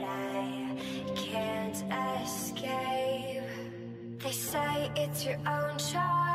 that I can't escape. They say it's your own choice.